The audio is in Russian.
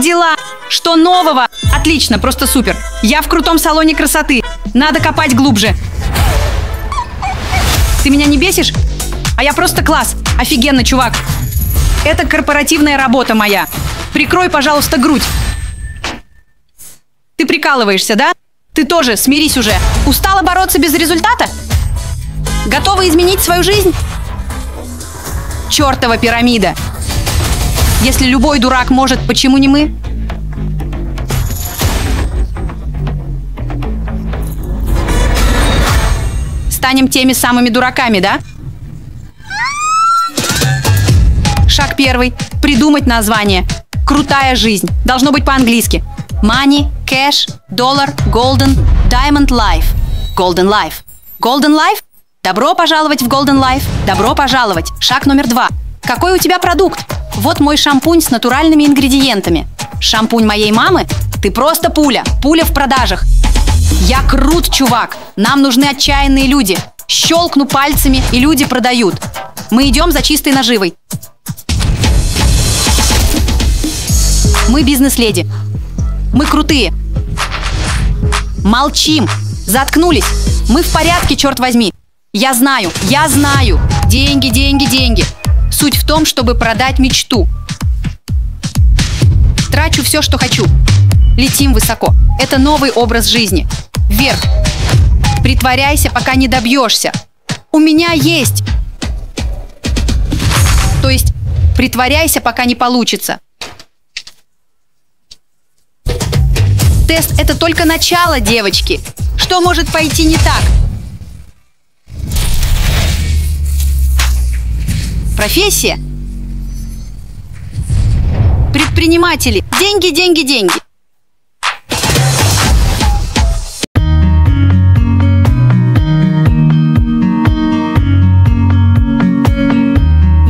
дела? Что нового? Отлично, просто супер. Я в крутом салоне красоты. Надо копать глубже. Ты меня не бесишь? А я просто класс. Офигенно, чувак. Это корпоративная работа моя. Прикрой, пожалуйста, грудь. Ты прикалываешься, да? Ты тоже, смирись уже. Устала бороться без результата? Готова изменить свою жизнь? Чертова пирамида. Если любой дурак может, почему не мы? Станем теми самыми дураками, да? Шаг первый. Придумать название. Крутая жизнь. Должно быть по-английски. Money, cash, dollar, golden, diamond life. Golden life. Golden life? Добро пожаловать в Golden Life. Добро пожаловать. Шаг номер два. Какой у тебя продукт? Вот мой шампунь с натуральными ингредиентами. Шампунь моей мамы? Ты просто пуля. Пуля в продажах. Я крут, чувак. Нам нужны отчаянные люди. Щелкну пальцами, и люди продают. Мы идем за чистой наживой. Мы бизнес-леди. Мы крутые. Молчим. Заткнулись. Мы в порядке, черт возьми. Я знаю, я знаю. Деньги, деньги, деньги. Суть в том, чтобы продать мечту. Трачу все, что хочу. Летим высоко. Это новый образ жизни. Вверх. Притворяйся, пока не добьешься. У меня есть. То есть, притворяйся, пока не получится. Тест – это только начало, девочки. Что может пойти не так? Профессия? Предприниматели. Деньги, деньги, деньги.